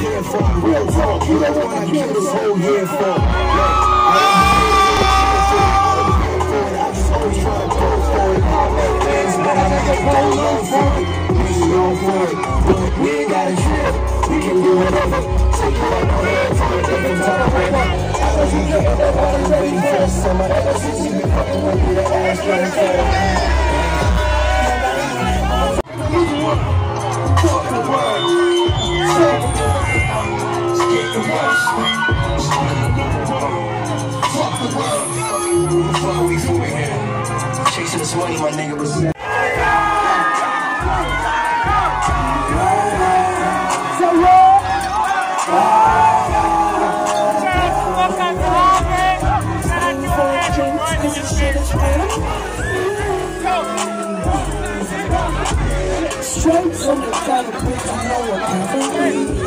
care for. Real talk, wanna kill this whole year for. It. It. We it. Ain't gotta trip. We can do. Take you out on air for a different type of weather. I know you get body ready fucking with the ass Fuck the world. World. Fuck we fooling here. Chasing this money, my nigga was. Straight from the top of bitch, you know what happened.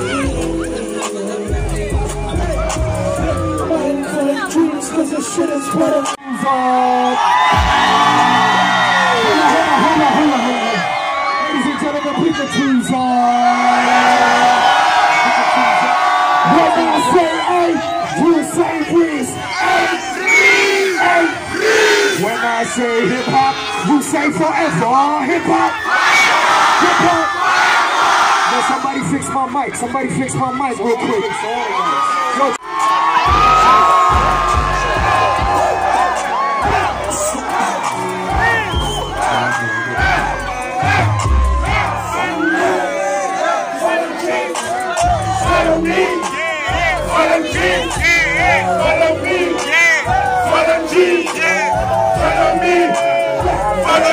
Shit is what it is on. Hold on, hold on, hold on, hold on. Ladies and gentlemen, twos on. When I say hey, you say please. Hey, hey. When I say hip hop, you say forever. Hip hop. Hip hop. Somebody fix my mic. Somebody fix my mic real quick. Yo,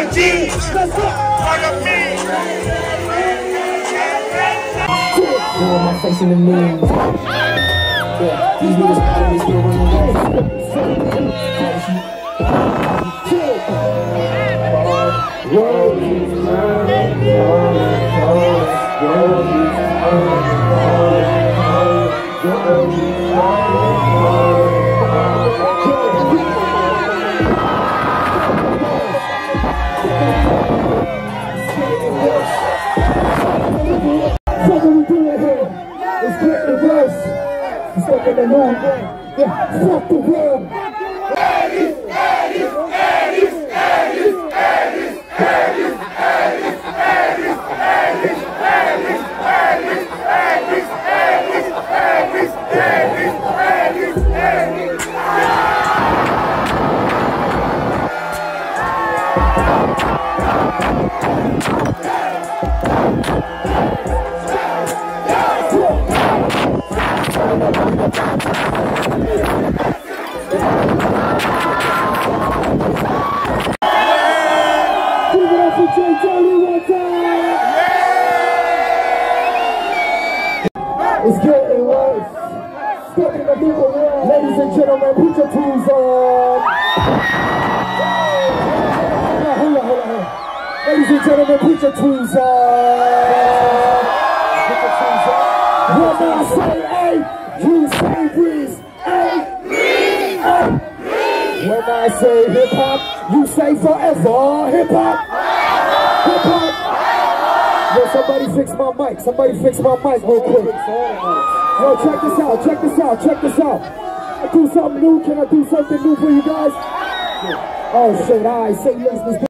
Follow G. Follow me. Throw my face in the news. Yeah, these niggas calling me still running World keeps turning, turning, turning. World keeps turning, verse. Let's get in the mood. Yeah, fuck the world. Give it up for Jay Jody It's getting worse. Stuck in the middle world. Ladies and gentlemen, put your tools on. Hold on, hold on, hold on. Ladies and gentlemen, put your tools on. Put your tools on. When I say hey, you say breeze. When I say hip hop, you say forever. Hip hop. Hip hop. Yo, somebody fix my mic. Somebody fix my mic real quick. Yo, check this out. Check this out. Check this out. Can I do something new. Can I do something new for you guys? Oh shit! All right, say yes.